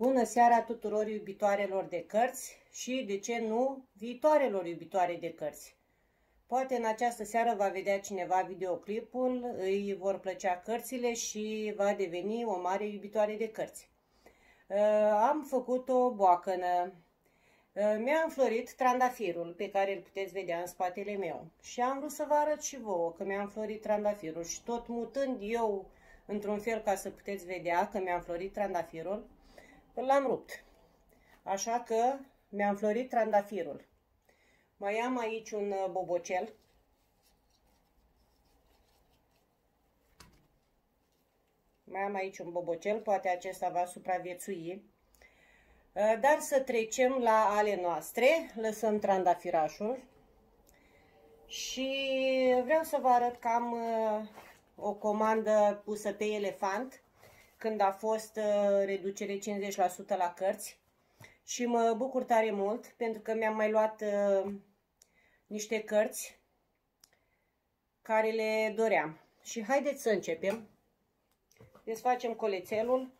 Bună seara tuturor iubitoarelor de cărți și, de ce nu, viitoarelor iubitoare de cărți. Poate în această seară va vedea cineva videoclipul, îi vor plăcea cărțile și va deveni o mare iubitoare de cărți. Uh, am făcut o boacănă. Uh, mi-a înflorit trandafirul pe care îl puteți vedea în spatele meu și am vrut să vă arăt și vouă că mi-a înflorit trandafirul și tot mutând eu într-un fel ca să puteți vedea că mi-a înflorit trandafirul, l-am rupt. Așa că mi-a înflorit trandafirul. Mai am aici un uh, bobocel. Mai am aici un bobocel, poate acesta va supraviețui. Uh, dar să trecem la ale noastre. Lăsăm trandafirașul. Și vreau să vă arăt că am uh, o comandă pusă pe elefant când a fost reducere 50% la cărți și mă bucur tare mult pentru că mi-am mai luat niște cărți care le doream. Și haideți să începem. Desfacem colețelul.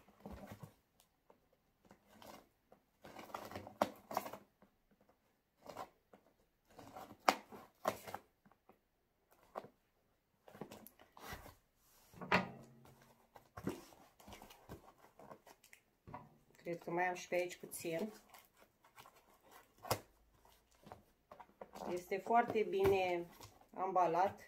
Cred că mai am și pe aici puțin. Este foarte bine ambalat.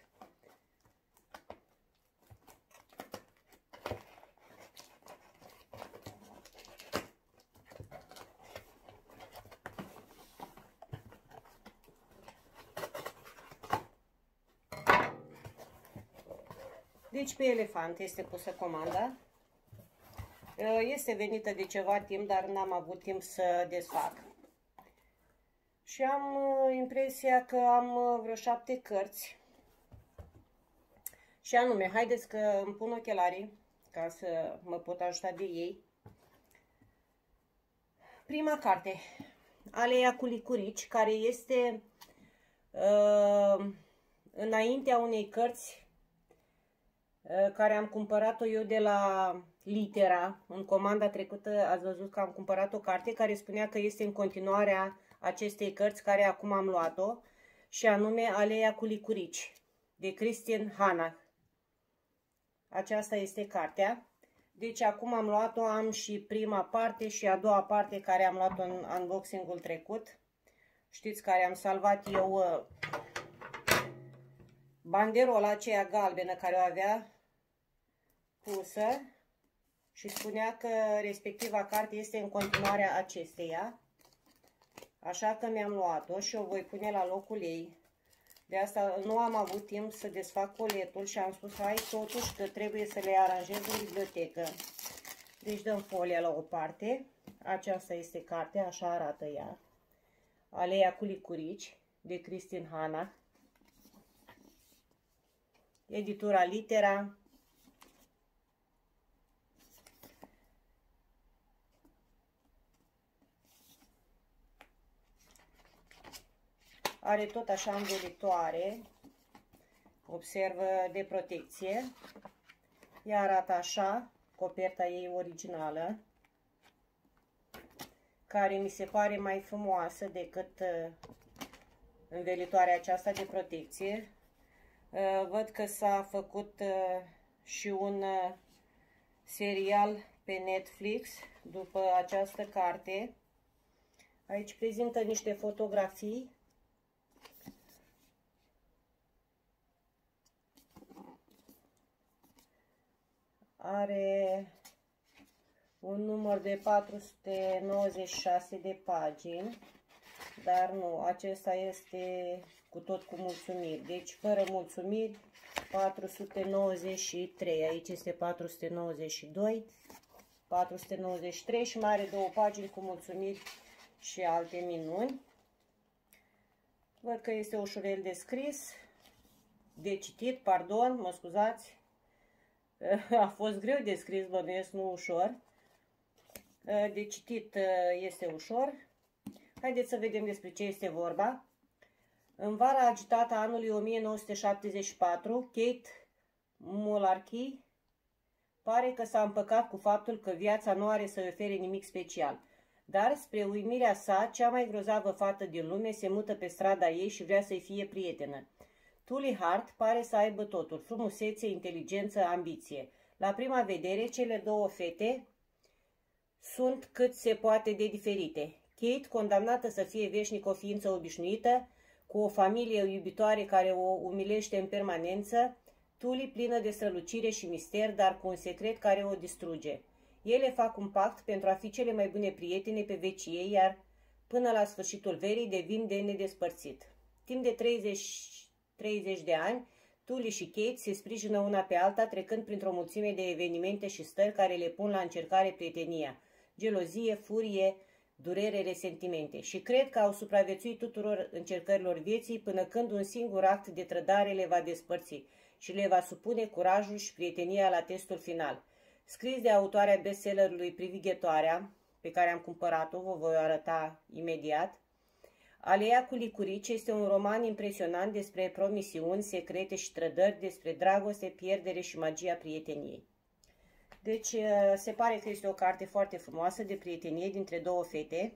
Deci pe elefant este pusă comanda. Este venită de ceva timp, dar n-am avut timp să desfac și am uh, impresia că am uh, vreo șapte cărți. Și anume, haideți că îmi pun ochelarii ca să mă pot ajuta de ei. Prima carte, Aleia cu licurici, care este uh, înaintea unei cărți uh, care am cumpărat-o eu de la Litera. În comanda trecută ați văzut că am cumpărat o carte care spunea că este în continuarea acestei cărți care acum am luat-o și anume Aleia cu licurici de Christian Hanna. Aceasta este cartea. Deci acum am luat-o, am și prima parte și a doua parte care am luat-o în unboxing-ul trecut. Știți care am salvat eu uh, banderola aceea galbenă care o avea pusă și spunea că respectiva carte este în continuarea acesteia. Așa că mi-am luat-o și o voi pune la locul ei. De asta nu am avut timp să desfac coletul și am spus, hai totuși că trebuie să le aranjez în bibliotecă. Deci dăm folia la o parte. Aceasta este cartea, așa arată ea. Aleia cu licurici de Cristin Hanna. Editura Litera. Are tot așa învelitoare, observă de protecție. Ea arată așa, coperta ei originală, care mi se pare mai frumoasă decât uh, învelitoarea aceasta de protecție. Uh, văd că s-a făcut uh, și un serial pe Netflix după această carte. Aici prezintă niște fotografii are un număr de 496 de pagini, dar nu, acesta este cu tot cu mulțumiri. Deci, fără mulțumiri, 493. Aici este 492, 493 și mai are două pagini cu mulțumiri și alte minuni. Văd că este ușurel de scris, de citit, pardon, mă scuzați, a fost greu de scris, bănuiesc, nu ușor. De citit este ușor. Haideți să vedem despre ce este vorba. În vara agitată a anului 1974, Kate Mularkey Pare că s-a împăcat cu faptul că viața nu are să ofere nimic special. Dar, spre uimirea sa, cea mai grozavă fată din lume se mută pe strada ei și vrea să-i fie prietenă. Tully Hart pare să aibă totul, frumusețe, inteligență, ambiție. La prima vedere, cele două fete sunt cât se poate de diferite. Kate, condamnată să fie veșnic o ființă obișnuită, cu o familie iubitoare care o umilește în permanență, Tully plină de strălucire și mister, dar cu un secret care o distruge. Ele fac un pact pentru a fi cele mai bune prietene pe vecii ei, iar până la sfârșitul verii devin de nedespărțit. Timp de 30, 30 de ani, Tully și Kate se sprijină una pe alta, trecând printr-o mulțime de evenimente și stări care le pun la încercare prietenia, gelozie, furie, durere, resentimente și cred că au supraviețuit tuturor încercărilor vieții până când un singur act de trădare le va despărți și le va supune curajul și prietenia la testul final. Scris de autoarea bestsellerului Privighetoarea, pe care am cumpărat-o, vă voi arăta imediat, Aleea cu licurici este un roman impresionant despre promisiuni, secrete și trădări, despre dragoste, pierdere și magia prieteniei. Deci uh, se pare că este o carte foarte frumoasă de prietenie dintre două fete.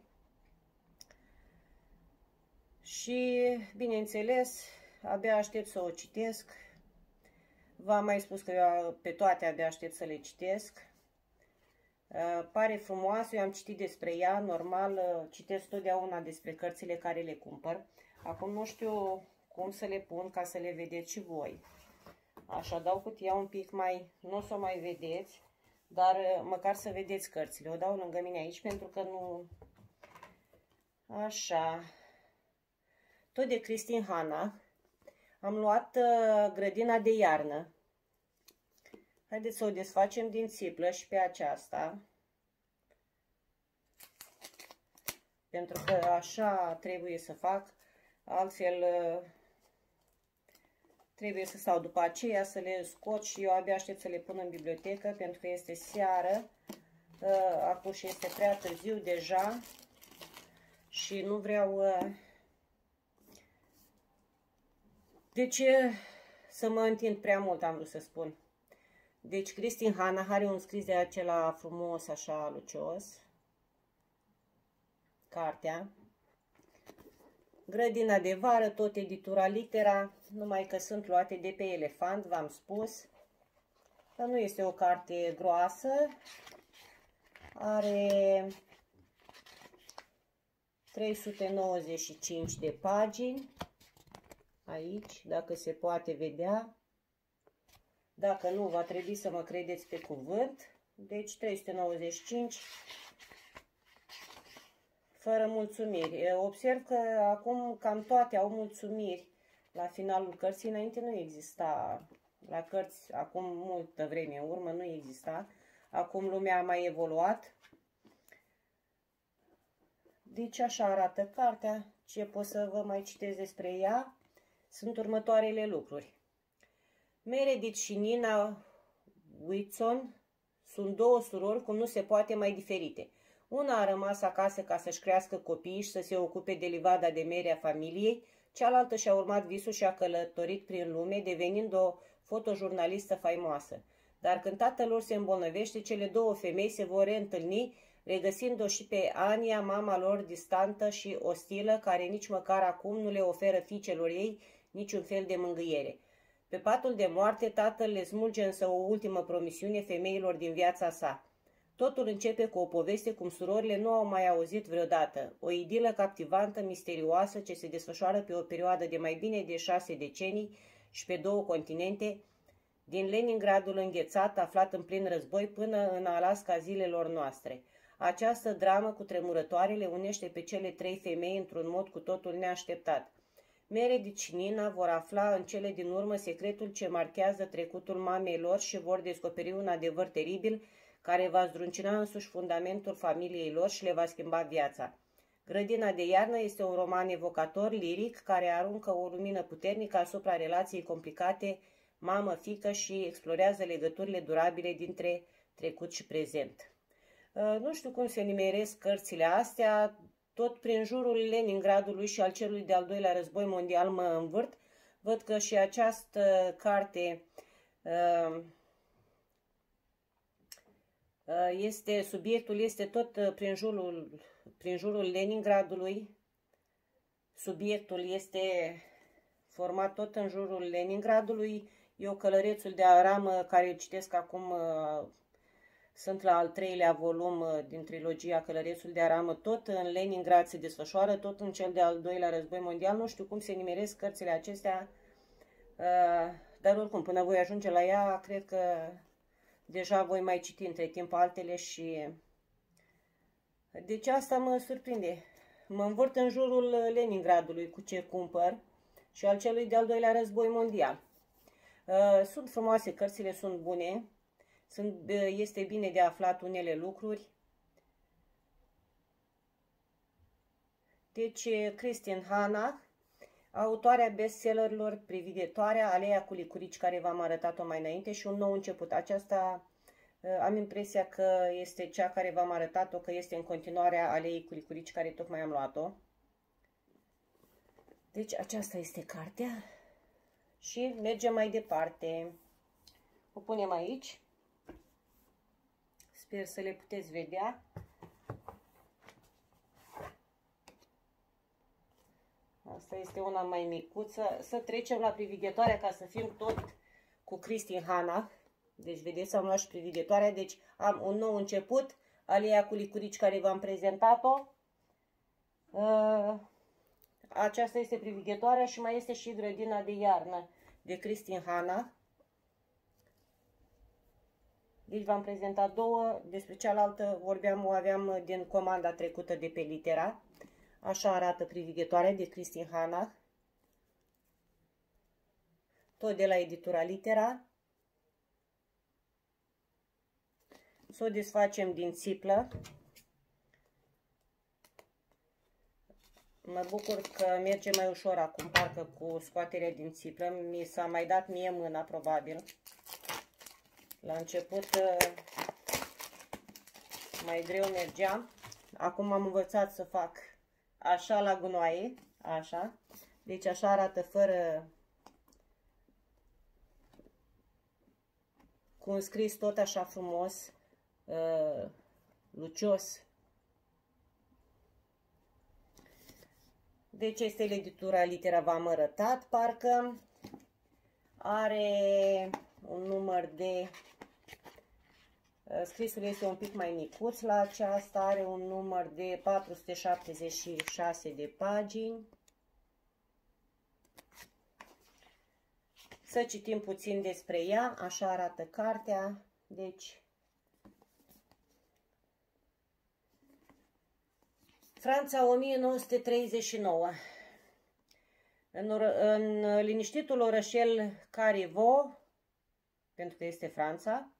Și, bineînțeles, abia aștept să o citesc. V-am mai spus că eu pe toate abia aștept să le citesc. Uh, pare frumoasă, eu am citit despre ea, normal, uh, citesc totdeauna despre cărțile care le cumpăr. Acum nu știu cum să le pun ca să le vedeți și voi. Așa, dau cutia un pic mai, nu o să o mai vedeți, dar uh, măcar să vedeți cărțile. O dau lângă mine aici pentru că nu... Așa. Tot de Cristin Hanna. Am luat uh, grădina de iarnă. Haideți să o desfacem din țiplă și pe aceasta. Pentru că așa trebuie să fac. Altfel uh, Trebuie să stau după aceea să le scot și eu abia aștept să le pun în bibliotecă pentru că este seară. Uh, acum și este prea târziu deja și nu vreau... Uh, deci să mă întind prea mult, am vrut să spun. Deci Cristin Hanna are un scris de acela frumos, așa, lucios. Cartea. Grădina de vară, tot editura litera, numai că sunt luate de pe elefant, v-am spus. Dar nu este o carte groasă. Are 395 de pagini. Aici, dacă se poate vedea. Dacă nu, va trebui să mă credeți pe cuvânt. Deci 395 fără mulțumiri. Observ că acum cam toate au mulțumiri la finalul cărții. Înainte nu exista, la cărți, acum multă vreme în urmă nu exista. Acum lumea a mai evoluat. Deci așa arată cartea. Ce pot să vă mai citesc despre ea? Sunt următoarele lucruri. Meredith și Nina Whitson sunt două surori cum nu se poate mai diferite. Una a rămas acasă ca să-și crească copiii și să se ocupe de livada de mere a familiei, cealaltă și-a urmat visul și a călătorit prin lume, devenind o fotojurnalistă faimoasă. Dar când tatăl lor se îmbolnăvește, cele două femei se vor reîntâlni, regăsind-o și pe Ania, mama lor distantă și ostilă, care nici măcar acum nu le oferă fiicelor ei niciun fel de mângâiere. Pe patul de moarte, tatăl le smulge însă o ultimă promisiune femeilor din viața sa – Totul începe cu o poveste cum surorile nu au mai auzit vreodată, o idilă captivantă, misterioasă, ce se desfășoară pe o perioadă de mai bine de șase decenii și pe două continente, din Leningradul înghețat, aflat în plin război, până în Alaska zilelor noastre. Această dramă cu tremurătoarele unește pe cele trei femei într-un mod cu totul neașteptat. Meredith și Nina vor afla în cele din urmă secretul ce marchează trecutul mamei lor și vor descoperi un adevăr teribil care va zdruncina însuși fundamentul familiei lor și le va schimba viața. Grădina de iarnă este un roman evocator, liric, care aruncă o lumină puternică asupra relației complicate mamă-fică și explorează legăturile durabile dintre trecut și prezent. Uh, nu știu cum se nimeresc cărțile astea, tot prin jurul Leningradului și al celui de-al doilea război mondial mă învârt. Văd că și această carte uh, Uh, este, subiectul este tot uh, prin jurul, prin jurul Leningradului. Subiectul este format tot în jurul Leningradului. Eu călărețul de aramă care îl citesc acum, uh, sunt la al treilea volum din trilogia Călărețul de aramă, tot în Leningrad se desfășoară, tot în cel de-al doilea război mondial. Nu știu cum se nimeresc cărțile acestea, dar oricum, până voi ajunge la ea, cred că Deja voi mai citi între timp altele și... Deci asta mă surprinde. Mă învârt în jurul Leningradului cu ce cumpăr și al celui de-al doilea război mondial. Uh, sunt frumoase, cărțile sunt bune, sunt, uh, este bine de aflat unele lucruri. Deci, Christian Hanna, autoarea bestsellerilor Prividetoarea, Aleea cu licurici, care v-am arătat-o mai înainte și un nou început. Aceasta uh, am impresia că este cea care v-am arătat-o, că este în continuare Aleei cu licurici, care tocmai am luat-o. Deci aceasta este cartea și mergem mai departe. O punem aici. Sper să le puteți vedea. Asta este una mai micuță. Să trecem la privighetoarea ca să fim tot cu Cristin Hanna. Deci, vedeți, am luat și privighetoarea. Deci, am un nou început. Alia cu licurici care v-am prezentat-o. Uh, aceasta este privighetoarea și mai este și grădina de iarnă de Cristin Hanna. Deci v-am prezentat două, despre cealaltă vorbeam, o aveam din comanda trecută de pe litera. Așa arată privighetoarea de Cristin Hanna. Tot de la editura Litera. Să o desfacem din țiplă. Mă bucur că merge mai ușor acum, parcă cu scoaterea din țiplă. Mi s-a mai dat mie mâna, probabil. La început mai greu mergeam. Acum am învățat să fac așa la gunoaie, așa. Deci așa arată fără cu un scris tot așa frumos, uh, lucios. Deci este editura litera v-am arătat, parcă are un număr de Uh, scrisul este un pic mai micuț. La aceasta, are un număr de 476 de pagini. Să citim puțin despre ea, așa arată cartea, deci Franța 1939 în, în liniștitul orășel Carivo, pentru că este Franța,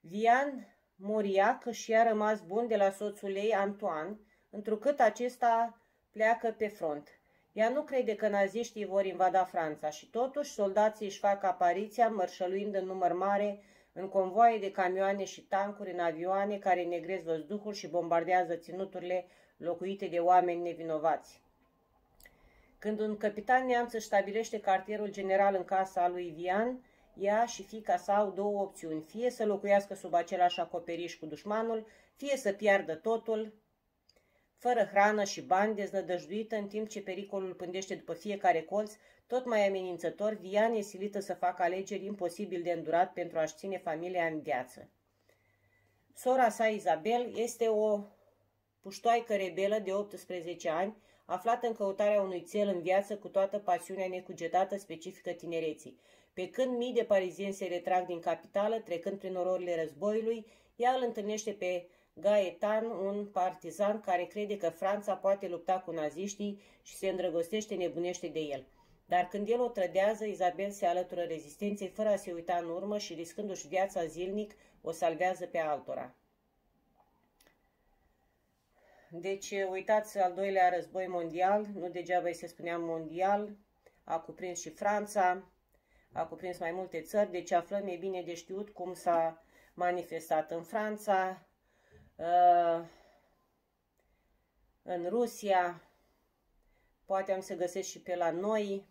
Vian Moriac și a rămas bun de la soțul ei, Antoine, întrucât acesta pleacă pe front. Ea nu crede că naziștii vor invada Franța și totuși soldații își fac apariția mărșăluind în număr mare în convoaie de camioane și tancuri, în avioane care negrez văzduhul și bombardează ținuturile locuite de oameni nevinovați. Când un capitan neamț își stabilește cartierul general în casa lui Vian, ea și fica sa au două opțiuni, fie să locuiască sub același acoperiș cu dușmanul, fie să piardă totul, fără hrană și bani, deznădăjduită în timp ce pericolul pândește după fiecare colț, tot mai amenințător, Vian e silită să facă alegeri imposibil de îndurat pentru a-și ține familia în viață. Sora sa, Isabel, este o puștoaică rebelă de 18 ani, aflată în căutarea unui cel în viață cu toată pasiunea necugetată specifică tinereții. Pe când mii de parizieni se retrag din capitală, trecând prin ororile războiului, ea îl întâlnește pe Gaetan, un partizan care crede că Franța poate lupta cu naziștii și se îndrăgostește nebunește de el. Dar când el o trădează, Isabel se alătură rezistenței fără a se uita în urmă și riscându-și viața zilnic, o salvează pe altora. Deci, uitați, al doilea război mondial, nu degeaba îi se spunea mondial, a cuprins și Franța, a cuprins mai multe țări, deci aflăm e bine de știut cum s-a manifestat în Franța, uh, în Rusia, poate am să găsesc și pe la noi,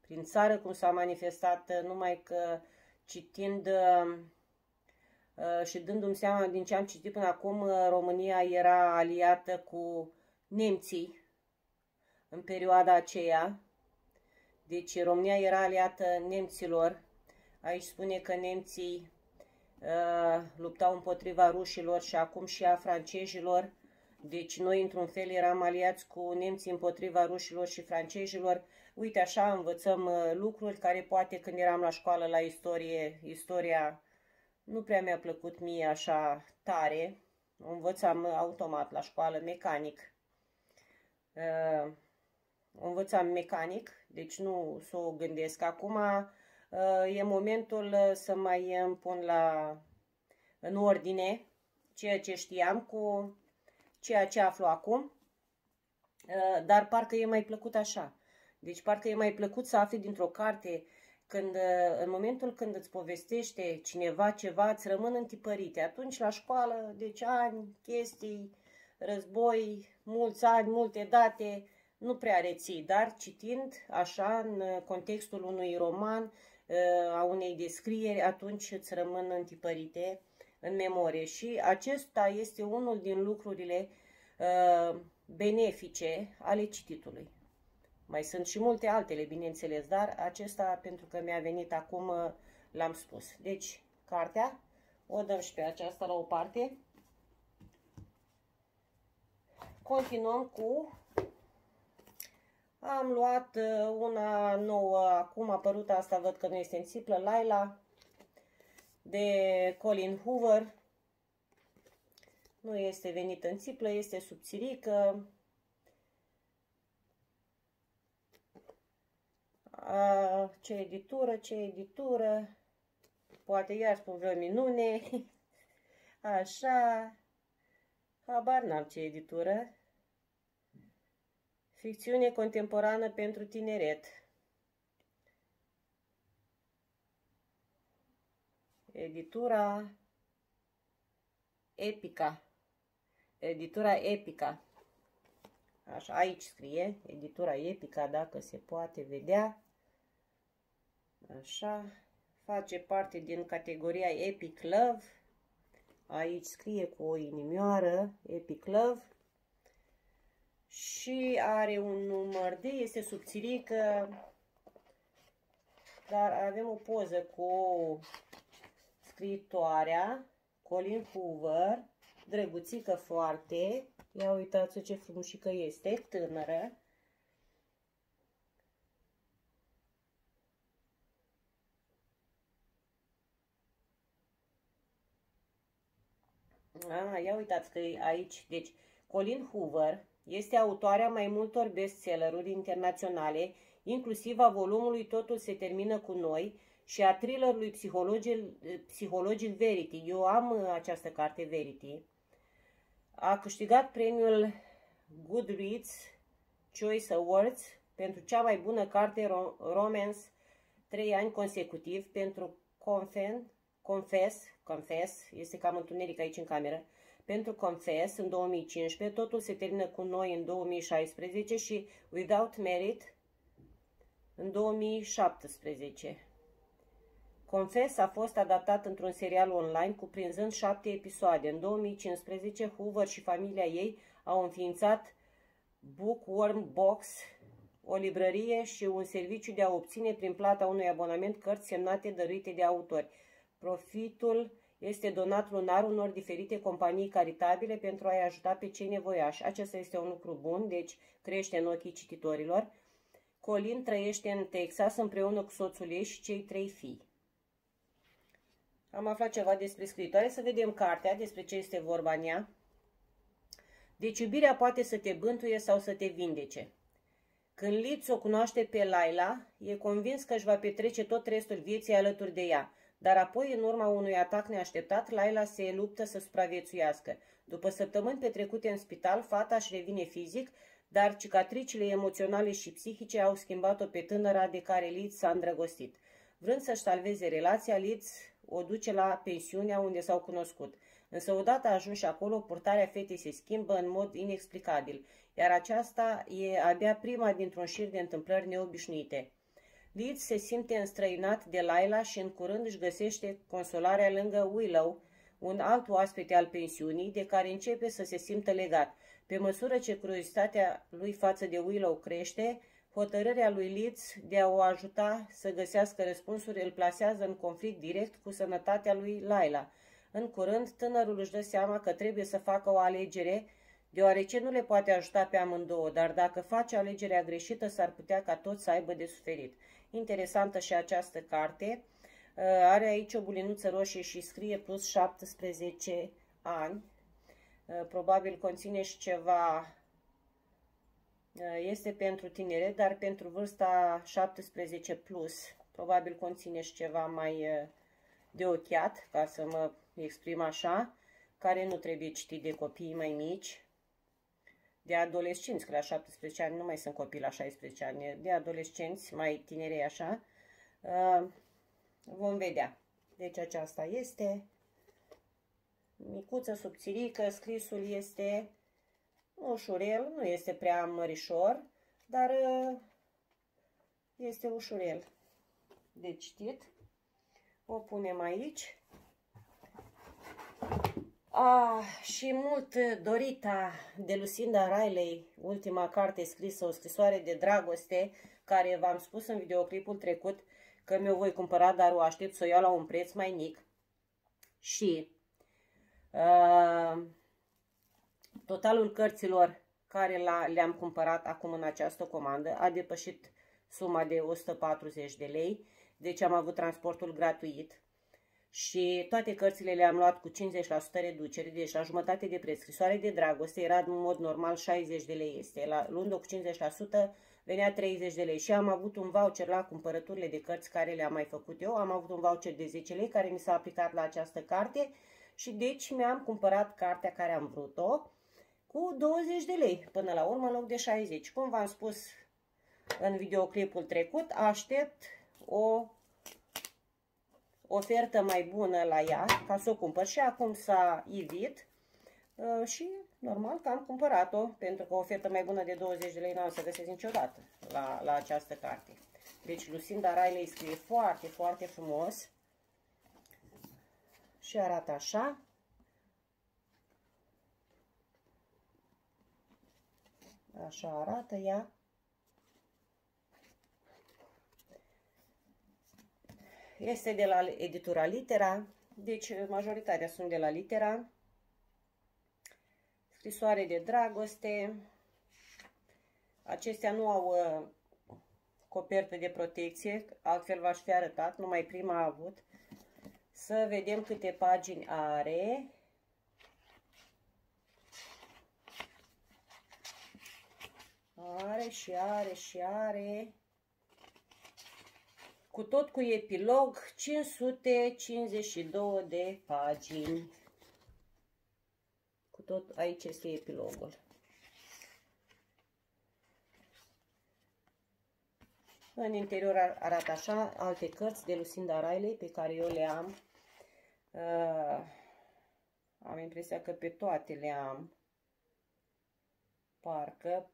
prin țară, cum s-a manifestat, uh, numai că citind uh, uh, și dându-mi seama din ce am citit până acum, uh, România era aliată cu nemții în perioada aceea. Deci România era aliată nemților. Aici spune că nemții uh, luptau împotriva rușilor și acum și a francezilor. Deci noi, într-un fel, eram aliați cu nemții împotriva rușilor și francezilor. Uite, așa învățăm uh, lucruri care poate când eram la școală la istorie, istoria nu prea mi-a plăcut mie așa tare. O învățam automat la școală, mecanic. Uh, o învățam mecanic, deci nu să o gândesc. Acum uh, e momentul să mai îmi pun la, în ordine ceea ce știam cu ceea ce aflu acum, uh, dar parcă e mai plăcut așa. Deci parcă e mai plăcut să afli dintr-o carte când, uh, în momentul când îți povestește cineva ceva, îți rămân întipărite. Atunci la școală, deci ani, chestii, război, mulți ani, multe date, nu prea reții, dar citind așa în contextul unui roman, uh, a unei descrieri, atunci îți rămân întipărite în memorie și acesta este unul din lucrurile uh, benefice ale cititului. Mai sunt și multe altele, bineînțeles, dar acesta, pentru că mi-a venit acum, uh, l-am spus. Deci, cartea, o dăm și pe aceasta la o parte. Continuăm cu... Am luat uh, una nouă, acum apărută, asta văd că nu este în țiplă, Laila, de Colin Hoover. Nu este venit în țiplă, este subțirică. A, ce editură, ce editură. Poate iar spun vreo minune. Așa. Habar n-am ce editură. Ficțiune contemporană pentru tineret. editura Epica. Editura Epica. Așa, aici scrie editura Epica, dacă se poate vedea. Așa, face parte din categoria Epic Love. Aici scrie cu o inimioară Epic Love. Și are un număr de, este subțirică, dar avem o poză cu scriitoarea Colin Hoover, drăguțică foarte. Ia uitați ce frumușică este, tânără. Ah, ia uitați că e aici. Deci, Colin Hoover este autoarea mai multor bestselleruri internaționale, inclusiv a volumului Totul se termină cu noi, și a thrillerului psihologic, psihologic Verity. Eu am uh, această carte Verity. A câștigat premiul Goodreads Choice Awards pentru cea mai bună carte ro romance trei ani consecutiv pentru Confen, Confess, Confess, este cam întuneric aici în cameră, pentru Confess în 2015, totul se termină cu noi în 2016 și Without Merit în 2017. Confess a fost adaptat într-un serial online cuprinzând șapte episoade. În 2015, Hoover și familia ei au înființat Bookworm Box, o librărie și un serviciu de a obține prin plata unui abonament cărți semnate dăruite de autori. Profitul este donat lunar unor diferite companii caritabile pentru a-i ajuta pe cei nevoiași. Acesta este un lucru bun, deci crește în ochii cititorilor. Colin trăiește în Texas împreună cu soțul ei și cei trei fii. Am aflat ceva despre scriitoare, să vedem cartea, despre ce este vorba în ea. Deci iubirea poate să te bântuie sau să te vindece. Când Liz o cunoaște pe Laila, e convins că își va petrece tot restul vieții alături de ea, dar apoi, în urma unui atac neașteptat, Laila se luptă să supraviețuiască. După săptămâni petrecute în spital, fata își revine fizic, dar cicatricile emoționale și psihice au schimbat-o pe tânăra de care Liz s-a îndrăgostit. Vrând să-și salveze relația, Liz o duce la pensiunea unde s-au cunoscut. Însă odată ajunși acolo, purtarea fetei se schimbă în mod inexplicabil, iar aceasta e abia prima dintr-un șir de întâmplări neobișnuite. Liz se simte înstrăinat de Laila și în curând își găsește consolarea lângă Willow, un alt oaspete al pensiunii de care începe să se simtă legat. Pe măsură ce curiozitatea lui față de Willow crește, hotărârea lui Leeds de a o ajuta să găsească răspunsuri îl plasează în conflict direct cu sănătatea lui Laila. În curând, tânărul își dă seama că trebuie să facă o alegere, deoarece nu le poate ajuta pe amândouă, dar dacă face alegerea greșită, s-ar putea ca toți să aibă de suferit. Interesantă și această carte. Uh, are aici o bulinuță roșie și scrie plus 17 ani. Uh, probabil conține și ceva, uh, este pentru tinere, dar pentru vârsta 17 plus. Probabil conține și ceva mai de ochiat, ca să mă exprim așa, care nu trebuie citit de copii mai mici, de adolescenți, că la 17 ani nu mai sunt copii la 16 ani, de adolescenți mai tineri așa, Vom vedea. Deci aceasta este micuță, subțirică, scrisul este ușurel, nu este prea mărișor, dar uh, este ușurel de citit. O punem aici. Ah, și mult dorita de Lucinda Riley, ultima carte scrisă, o scrisoare de dragoste, care v-am spus în videoclipul trecut, că mi-o voi cumpăra, dar o aștept să o iau la un preț mai mic. Și uh, totalul cărților care le-am cumpărat acum în această comandă a depășit suma de 140 de lei, deci am avut transportul gratuit și toate cărțile le-am luat cu 50% reducere, deci la jumătate de preț. Scrisoare de dragoste era în mod normal 60 de lei, este la, luând-o cu 50% venea 30 de lei și am avut un voucher la cumpărăturile de cărți care le-am mai făcut eu, am avut un voucher de 10 lei care mi s-a aplicat la această carte și deci mi-am cumpărat cartea care am vrut-o cu 20 de lei până la urmă în loc de 60. Cum v-am spus în videoclipul trecut, aștept o ofertă mai bună la ea ca să o cumpăr și acum s-a ivit uh, și normal că am cumpărat-o pentru că o ofertă mai bună de 20 de lei nu am să găsesc niciodată la, la această carte. Deci Lucinda Riley scrie foarte, foarte frumos și arată așa. Așa arată ea. Este de la editura Litera, deci majoritatea sunt de la Litera scrisoare de dragoste. Acestea nu au uh, coperte de protecție, altfel v-aș fi arătat, numai prima a avut. Să vedem câte pagini are. Are și are și are. Cu tot cu epilog, 552 de pagini tot aici este epilogul. În interior arată așa alte cărți de Lucinda Riley pe care eu le am. Uh, am impresia că pe toate le am. Parcă,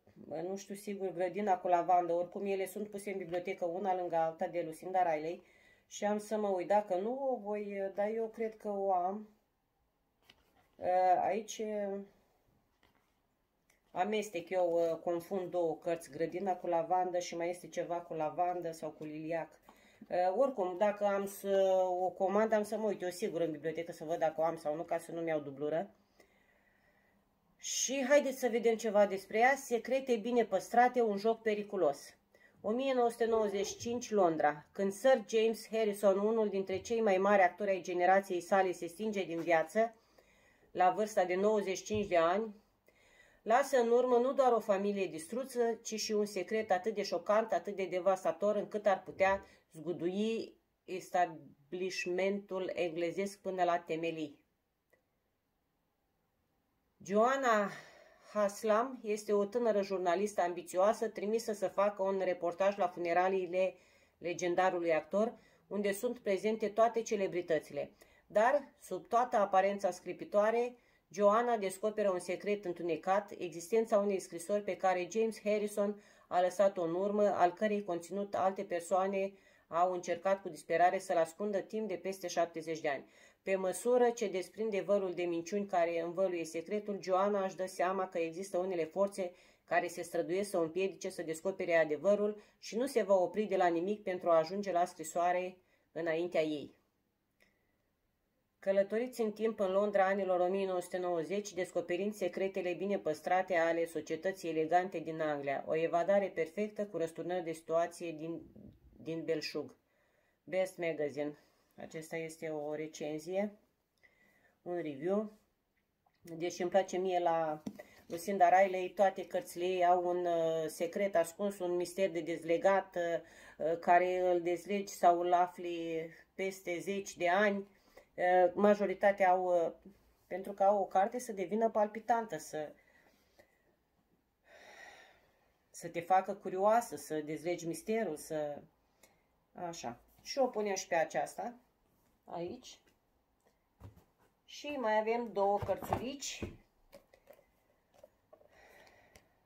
nu știu sigur, grădina cu lavandă, oricum ele sunt puse în bibliotecă una lângă alta de Lucinda Riley și am să mă uit. Dacă nu o voi, dar eu cred că o am. Uh, aici uh, amestec, eu uh, confund două cărți, grădina cu lavandă și mai este ceva cu lavandă sau cu liliac. Oricum, dacă am să o comandă, am să mă uit eu sigur în bibliotecă să văd dacă o am sau nu, ca să nu-mi iau dublură. Și haideți să vedem ceva despre ea. Secrete bine păstrate, un joc periculos. 1995, Londra. Când Sir James Harrison, unul dintre cei mai mari actori ai generației sale, se stinge din viață, la vârsta de 95 de ani, lasă în urmă nu doar o familie distruță, ci și un secret atât de șocant, atât de devastator, încât ar putea zgudui establishmentul englezesc până la temelii. Joanna Haslam este o tânără jurnalistă ambițioasă trimisă să facă un reportaj la funeraliile legendarului actor, unde sunt prezente toate celebritățile. Dar, sub toată aparența scripitoare, Joanna descoperă un secret întunecat, existența unei scrisori pe care James Harrison a lăsat-o în urmă, al cărei conținut alte persoane au încercat cu disperare să-l ascundă timp de peste 70 de ani. Pe măsură ce desprinde vărul de minciuni care învăluie secretul, Joana își dă seama că există unele forțe care se străduiesc să o împiedice să descopere adevărul și nu se va opri de la nimic pentru a ajunge la scrisoare înaintea ei. Călătoriți în timp în Londra anilor 1990, descoperind secretele bine păstrate ale societății elegante din Anglia, o evadare perfectă cu răsturnări de situație din, din belșug. Best Magazine. Acesta este o recenzie, un review. Deci îmi place mie la Lucinda Riley, toate cărțile ei au un uh, secret ascuns, un mister de dezlegat uh, uh, care îl dezlegi sau îl afli peste zeci de ani majoritatea au, pentru că au o carte să devină palpitantă, să, să te facă curioasă, să dezlegi misterul, să... Așa. Și o punem și pe aceasta, aici. Și mai avem două cărțulici.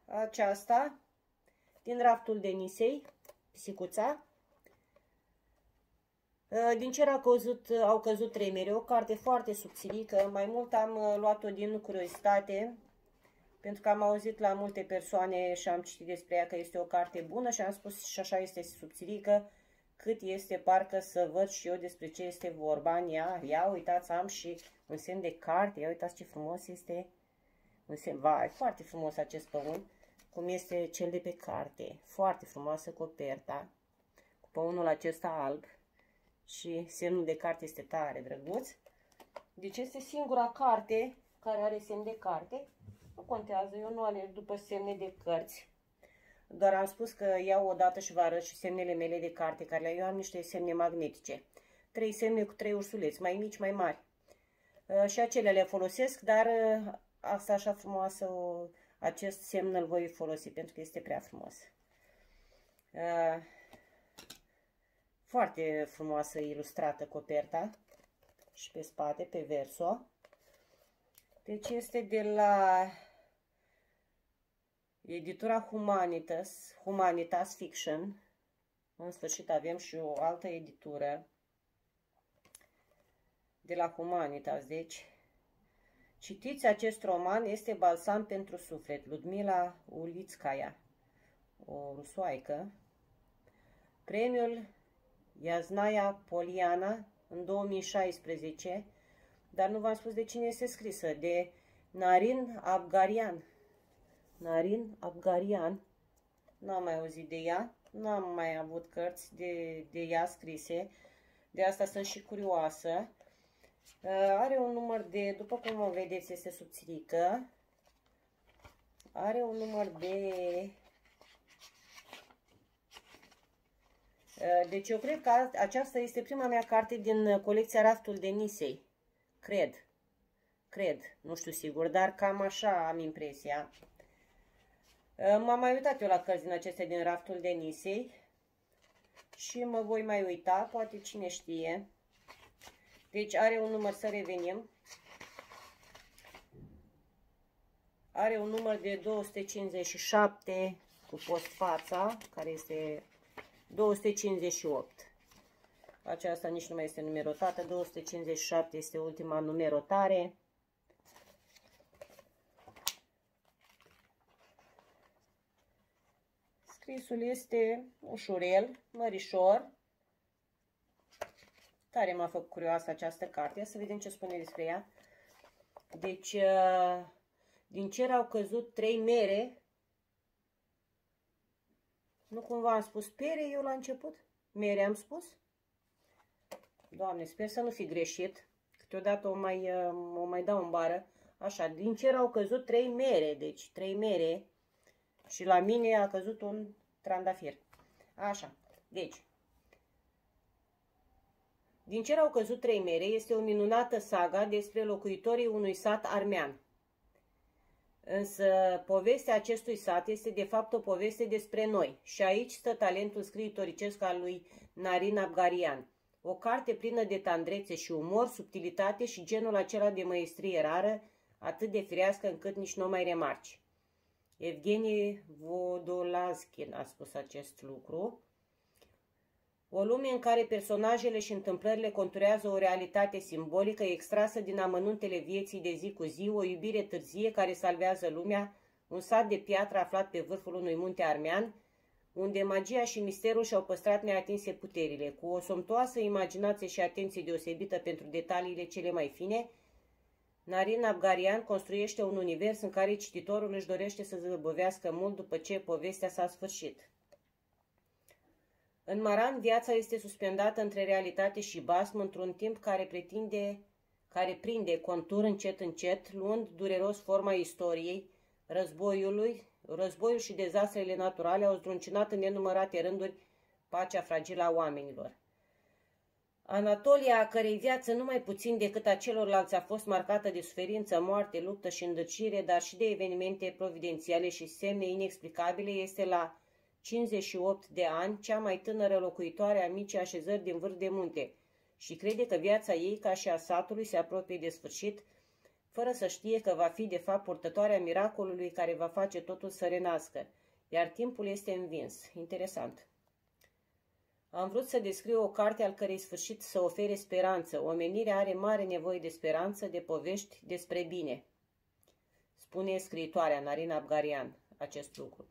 Aceasta, din raftul de nisei, pisicuța. Uh, din cer au căzut, uh, au căzut tremere, o carte foarte subțirică, mai mult am uh, luat-o din curiozitate, pentru că am auzit la multe persoane și am citit despre ea că este o carte bună și am spus și așa este subțirică, cât este parcă să văd și eu despre ce este vorba în ea. Ia uitați, am și un semn de carte, ia uitați ce frumos este, un semn, vai, foarte frumos acest pământ, cum este cel de pe carte, foarte frumoasă coperta, cu păunul acesta alb, și semnul de carte este tare drăguț. Deci este singura carte care are semn de carte. Nu contează, eu nu alerg după semne de cărți. Doar am spus că iau o dată și vă arăt și semnele mele de carte, care le eu am niște semne magnetice. Trei semne cu trei ursuleți, mai mici, mai mari. Uh, și acelea le folosesc, dar uh, asta așa frumoasă, o, acest semn îl voi folosi pentru că este prea frumos. Uh, foarte frumoasă ilustrată coperta și pe spate, pe verso. Deci este de la editura Humanitas, Humanitas Fiction. În sfârșit avem și o altă editură de la Humanitas. Deci, citiți acest roman, este balsam pentru suflet. Ludmila Ulitskaya, o rusoaică. Premiul Iaznaia Poliana în 2016, dar nu v-am spus de cine este scrisă, de Narin Abgarian. Narin Abgarian, n-am mai auzit de ea, n-am mai avut cărți de, de ea scrise, de asta sunt și curioasă. Uh, are un număr de, după cum o vedeți, este subțirică. Are un număr de Uh, deci eu cred că aceasta este prima mea carte din colecția Raftul de Nisei. Cred. Cred. Nu știu sigur, dar cam așa am impresia. Uh, m-am mai uitat eu la cărți din acestea din Raftul de Nisei. Și mă voi mai uita, poate cine știe. Deci are un număr, să revenim. Are un număr de 257 cu postfața, care este 258. Aceasta nici nu mai este numerotată. 257 este ultima numerotare. Scrisul este ușurel, mărișor. Tare m-a făcut curioasă această carte. Să vedem ce spune despre ea. Deci, uh, din cer au căzut trei mere nu cumva am spus pere eu la început? Mere am spus? Doamne, sper să nu fi greșit. Câteodată o mai, o mai dau în bară. Așa, din cer au căzut trei mere, deci trei mere. Și la mine a căzut un trandafir. Așa, deci. Din cer au căzut trei mere este o minunată saga despre locuitorii unui sat armean. Însă povestea acestui sat este de fapt o poveste despre noi și aici stă talentul scriitoricesc al lui Narin Abgarian. O carte plină de tandrețe și umor, subtilitate și genul acela de măestrie rară, atât de firească încât nici nu mai remarci. Evgenie Vodolazkin a spus acest lucru. O lume în care personajele și întâmplările conturează o realitate simbolică extrasă din amănuntele vieții de zi cu zi, o iubire târzie care salvează lumea, un sat de piatră aflat pe vârful unui munte armean, unde magia și misterul și-au păstrat neatinse puterile, cu o somtoasă imaginație și atenție deosebită pentru detaliile cele mai fine, Narin Abgarian construiește un univers în care cititorul își dorește să zăbăvească mult după ce povestea s-a sfârșit. În Maran, viața este suspendată între realitate și basm într-un timp care pretinde, care prinde contur încet încet, luând dureros forma istoriei, războiului, războiul și dezastrele naturale au zdruncinat în nenumărate rânduri pacea fragilă a oamenilor. Anatolia, a cărei viață nu mai puțin decât a celorlalți a fost marcată de suferință, moarte, luptă și îndăcire, dar și de evenimente providențiale și semne inexplicabile, este la 58 de ani cea mai tânără locuitoare a micii așezări din vârf de munte și crede că viața ei, ca și a satului, se apropie de sfârșit, fără să știe că va fi de fapt purtătoarea miracolului care va face totul să renască, iar timpul este învins. Interesant. Am vrut să descriu o carte al cărei sfârșit să ofere speranță. Omenirea are mare nevoie de speranță, de povești despre bine. Spune scriitoarea Narina Abgarian acest lucru.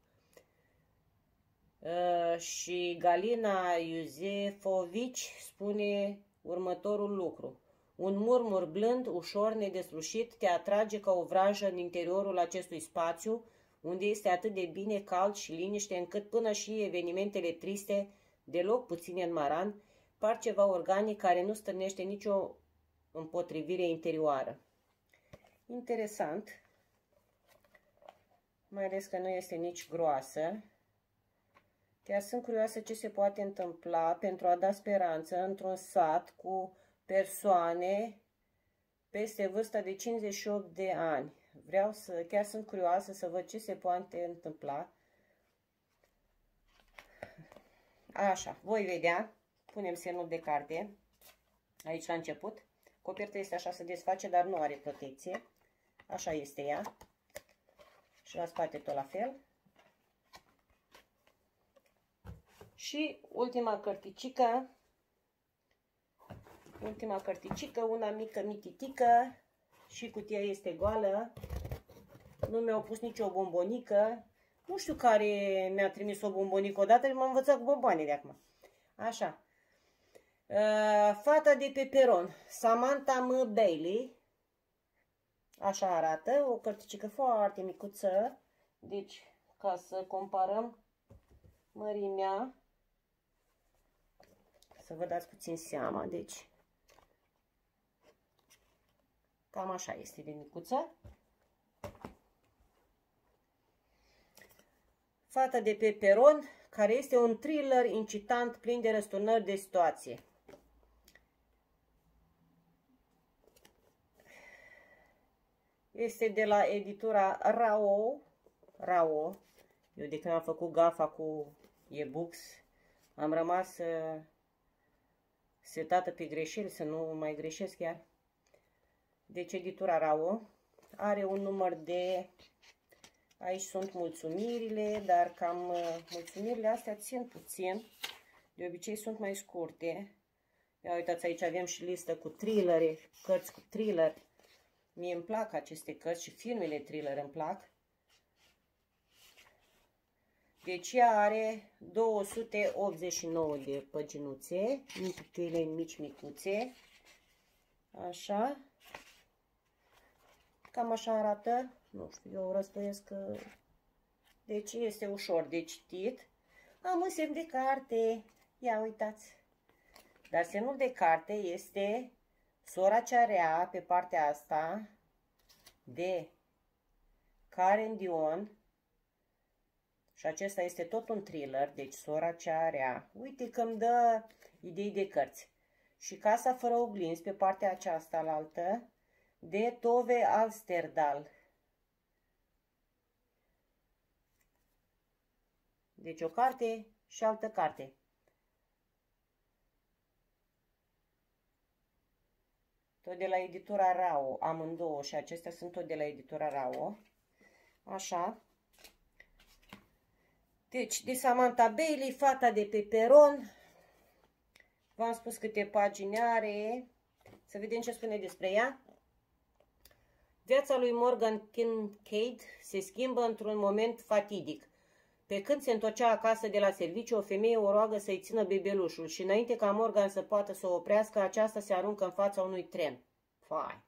Uh, și Galina Iuzefovici spune următorul lucru. Un murmur blând, ușor, nedeslușit, te atrage ca o vrajă în interiorul acestui spațiu, unde este atât de bine, cald și liniște, încât până și evenimentele triste, deloc puține în maran, par ceva organic care nu stârnește nicio împotrivire interioară. Interesant, mai ales că nu este nici groasă. Chiar sunt curioasă ce se poate întâmpla pentru a da speranță într-un sat cu persoane peste vârsta de 58 de ani. Vreau să, chiar sunt curioasă să văd ce se poate întâmpla. Așa, voi vedea. Punem semnul de carte. Aici la început. Coperta este așa, se desface, dar nu are protecție. Așa este ea. Și la spate tot la fel. Și ultima cărticică ultima cărticică, una mică, mititică și cutia este goală. Nu mi-au pus nicio bombonică. Nu știu care mi-a trimis o bombonică odată și m-am învățat cu bomboane de acum. Așa. Uh, fata de pe peron, Samantha M. Bailey. Așa arată, o cărticică foarte micuță. Deci, ca să comparăm mărimea, să vă dați puțin seama, deci Cam așa este de micuță. Fata de pe peron, care este un thriller incitant plin de răsturnări de situație. Este de la editura Rao. Rao. Eu de când am făcut gafa cu e-books, am rămas uh, setată pe greșeli, să nu mai greșesc chiar. Deci editura Rao are un număr de... Aici sunt mulțumirile, dar cam uh, mulțumirile astea țin puțin. De obicei sunt mai scurte. Ia uitați, aici avem și listă cu thrillere, cărți cu thriller. Mie îmi plac aceste cărți și filmele thriller îmi plac. Deci ea are 289 de păginuțe, micutele mici micuțe. Așa. Cam așa arată. Nu știu, eu răspăiesc că... Deci este ușor de citit. Am un semn de carte. Ia uitați. Dar semnul de carte este sora cea rea pe partea asta de Karen Dion. Și acesta este tot un thriller, deci sora cea rea. Uite că îmi dă idei de cărți. Și casa fără oglinzi pe partea aceasta la altă de Tove Alsterdal. Deci o carte și altă carte. Tot de la editura Rao, amândouă și acestea sunt tot de la editura Rao. Așa. Deci, de Samantha Bailey, fata de pe peron, V-am spus câte pagini are. Să vedem ce spune despre ea. Viața lui Morgan Kincaid se schimbă într-un moment fatidic. Pe când se întorcea acasă de la serviciu, o femeie o roagă să-i țină bebelușul și înainte ca Morgan să poată să o oprească, aceasta se aruncă în fața unui tren. Fai!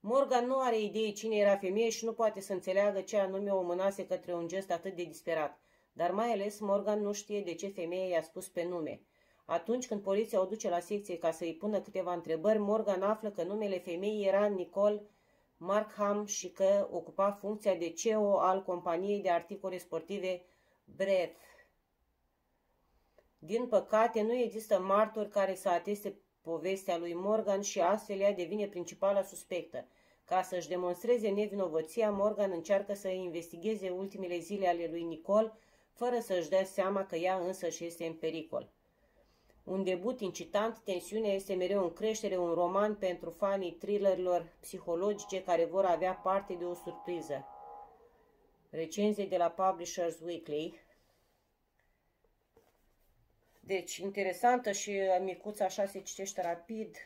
Morgan nu are idee cine era femeie și nu poate să înțeleagă ce anume o mânase către un gest atât de disperat. Dar mai ales Morgan nu știe de ce femeia i-a spus pe nume. Atunci când poliția o duce la secție ca să-i pună câteva întrebări, Morgan află că numele femeii era Nicole Markham și că ocupa funcția de CEO al companiei de articole sportive Breath. Din păcate, nu există martori care să ateste povestea lui Morgan și astfel ea devine principala suspectă. Ca să-și demonstreze nevinovăția, Morgan încearcă să investigheze ultimele zile ale lui Nicole, fără să-și dea seama că ea însă și este în pericol. Un debut incitant, tensiunea este mereu în creștere, un roman pentru fanii thrillerilor psihologice care vor avea parte de o surpriză. Recenzie de la Publishers Weekly. Deci, interesantă și micuța așa se citește rapid.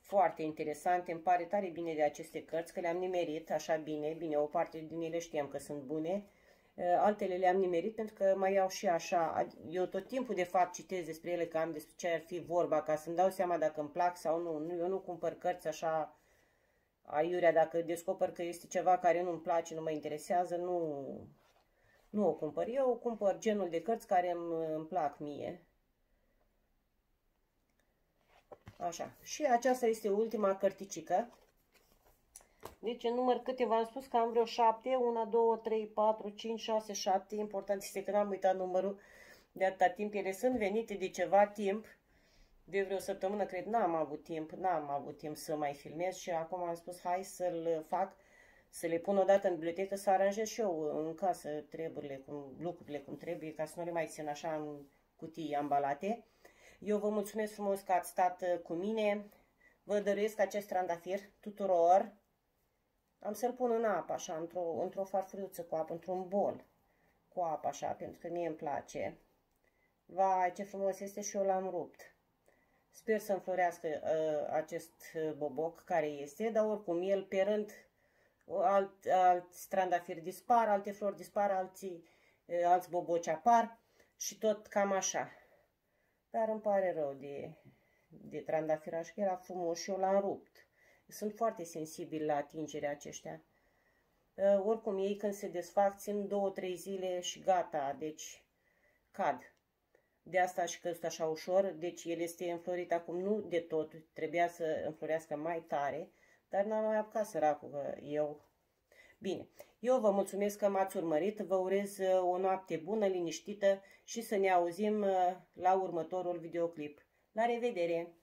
Foarte interesante, îmi pare tare bine de aceste cărți, că le-am nimerit așa bine, bine, o parte din ele știam că sunt bune, Eh, altele le-am nimerit pentru că mai iau și așa. Eu tot timpul de fapt citesc despre ele, că am despre ce ar fi vorba, ca să-mi dau seama dacă îmi plac sau nu. Eu nu cumpăr cărți așa aiurea, dacă descoper că este ceva care nu-mi place, nu mă interesează, nu, nu o cumpăr. Eu cumpăr genul de cărți care îmi, îmi plac mie. Așa. Și aceasta este ultima cărticică. Deci în număr câte v-am spus că am vreo 7, 1, 2, 3, 4, 5, 6, 7. Important este că n-am uitat numărul de atâta timp. Ele sunt venite de ceva timp, de vreo săptămână, cred, n-am avut timp, n-am avut timp să mai filmez și acum am spus hai să-l fac, să le pun odată în bibliotecă, să aranjez și eu în casă treburile, cum, lucrurile cum trebuie, ca să nu le mai țin așa în cutii ambalate. Eu vă mulțumesc frumos că ați stat cu mine, vă dăruiesc acest trandafir tuturor, am să-l pun în apă, așa, într-o într, -o, farfuriuță cu apă, într-un bol cu apă, așa, pentru că mie îmi place. Vai, ce frumos este și eu l-am rupt. Sper să înflorească uh, acest boboc care este, dar oricum el pe rând, alt, alți trandafiri dispar, alte flori dispar, alții, uh, alți boboci apar și tot cam așa. Dar îmi pare rău de, de trandafiraș, că era frumos și eu l-am rupt. Sunt foarte sensibili la atingerea aceștia. Uh, oricum, ei când se desfac, țin două-trei zile și gata, deci cad. De asta și căzut așa ușor, deci el este înflorit acum nu de tot, trebuia să înflorească mai tare, dar n-am mai apucat săracul că eu... Bine, eu vă mulțumesc că m-ați urmărit, vă urez uh, o noapte bună, liniștită și să ne auzim uh, la următorul videoclip. La revedere!